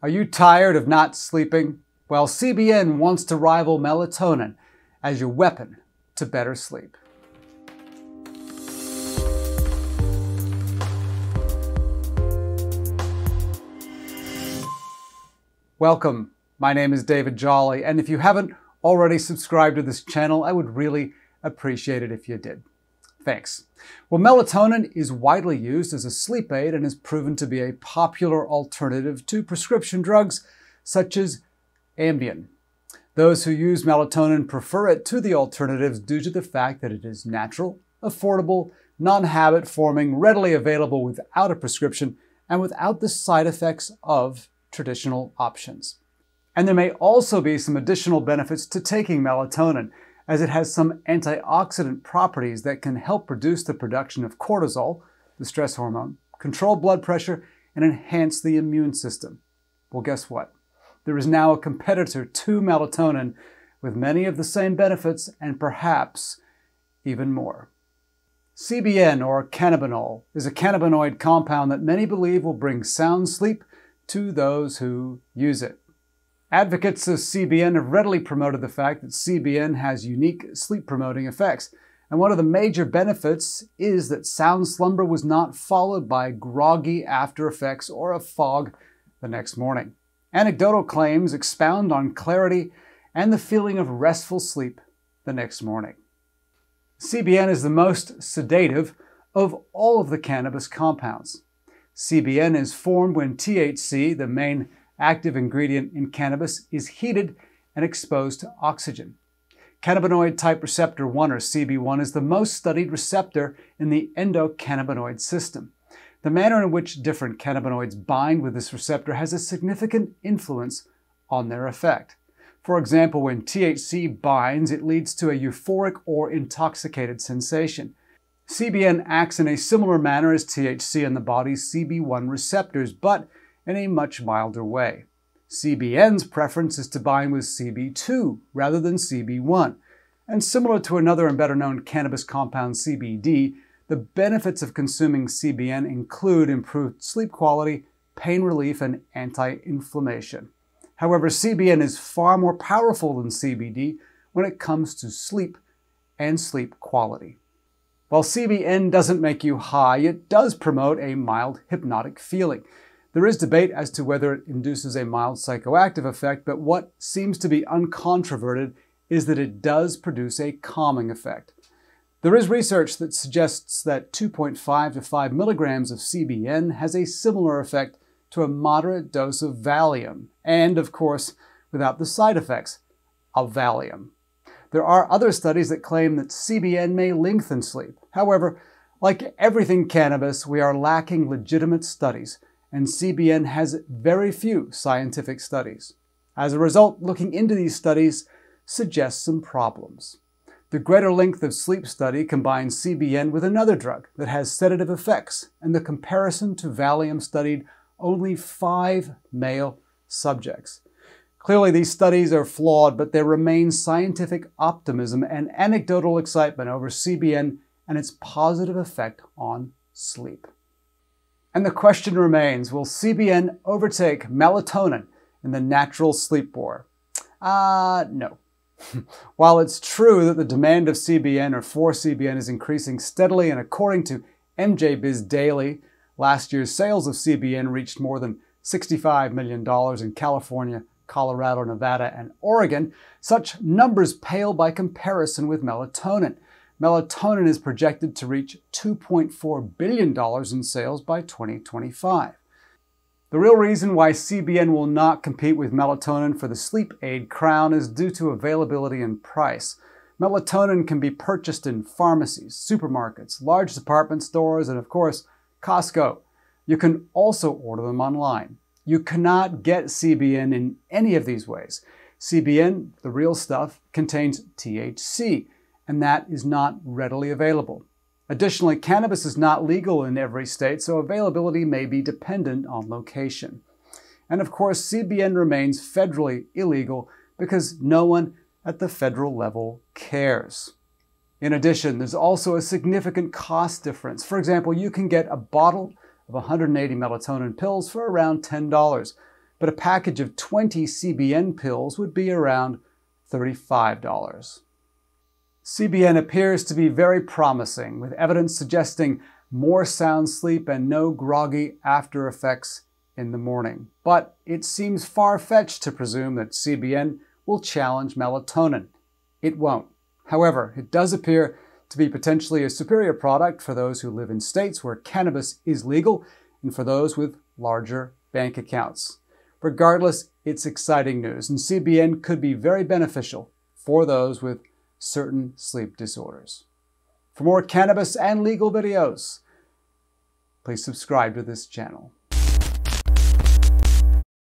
Are you tired of not sleeping? Well, CBN wants to rival melatonin as your weapon to better sleep. Welcome. My name is David Jolly, and if you haven't already subscribed to this channel, I would really appreciate it if you did. Thanks. Well, melatonin is widely used as a sleep aid and has proven to be a popular alternative to prescription drugs such as Ambien. Those who use melatonin prefer it to the alternatives due to the fact that it is natural, affordable, non habit forming, readily available without a prescription, and without the side effects of traditional options. And there may also be some additional benefits to taking melatonin as it has some antioxidant properties that can help reduce the production of cortisol, the stress hormone, control blood pressure, and enhance the immune system. Well, guess what? There is now a competitor to melatonin with many of the same benefits and perhaps even more. CBN, or cannabinol, is a cannabinoid compound that many believe will bring sound sleep to those who use it. Advocates of CBN have readily promoted the fact that CBN has unique sleep promoting effects. And one of the major benefits is that sound slumber was not followed by groggy after effects or a fog the next morning. Anecdotal claims expound on clarity and the feeling of restful sleep the next morning. CBN is the most sedative of all of the cannabis compounds. CBN is formed when THC, the main active ingredient in cannabis, is heated and exposed to oxygen. Cannabinoid type receptor 1 or CB1 is the most studied receptor in the endocannabinoid system. The manner in which different cannabinoids bind with this receptor has a significant influence on their effect. For example, when THC binds, it leads to a euphoric or intoxicated sensation. CBN acts in a similar manner as THC in the body's CB1 receptors, but in a much milder way. CBN's preference is to bind with CB2 rather than CB1. And similar to another and better known cannabis compound, CBD, the benefits of consuming CBN include improved sleep quality, pain relief, and anti inflammation. However, CBN is far more powerful than CBD when it comes to sleep and sleep quality. While CBN doesn't make you high, it does promote a mild hypnotic feeling. There is debate as to whether it induces a mild psychoactive effect, but what seems to be uncontroverted is that it does produce a calming effect. There is research that suggests that 2.5 to 5 milligrams of CBN has a similar effect to a moderate dose of Valium, and of course, without the side effects of Valium. There are other studies that claim that CBN may lengthen sleep. However, like everything cannabis, we are lacking legitimate studies and CBN has very few scientific studies. As a result, looking into these studies suggests some problems. The greater length of sleep study combines CBN with another drug that has sedative effects, and the comparison to Valium studied only five male subjects. Clearly, these studies are flawed, but there remains scientific optimism and anecdotal excitement over CBN and its positive effect on sleep. And the question remains will CBN overtake melatonin in the natural sleep war? Uh, no. While it's true that the demand of CBN or for CBN is increasing steadily, and according to MJ Biz Daily, last year's sales of CBN reached more than $65 million in California, Colorado, Nevada, and Oregon, such numbers pale by comparison with melatonin melatonin is projected to reach $2.4 billion in sales by 2025. The real reason why CBN will not compete with melatonin for the sleep aid crown is due to availability and price. Melatonin can be purchased in pharmacies, supermarkets, large department stores, and of course, Costco. You can also order them online. You cannot get CBN in any of these ways. CBN, the real stuff, contains THC, and that is not readily available. Additionally, cannabis is not legal in every state, so availability may be dependent on location. And of course, CBN remains federally illegal because no one at the federal level cares. In addition, there's also a significant cost difference. For example, you can get a bottle of 180 melatonin pills for around $10. but a package of 20 CBN pills would be around $35. CBN appears to be very promising, with evidence suggesting more sound sleep and no groggy after effects in the morning. But it seems far fetched to presume that CBN will challenge melatonin. It won't. However, it does appear to be potentially a superior product for those who live in states where cannabis is legal and for those with larger bank accounts. Regardless, it's exciting news, and CBN could be very beneficial for those with certain sleep disorders. For more cannabis and legal videos, please subscribe to this channel.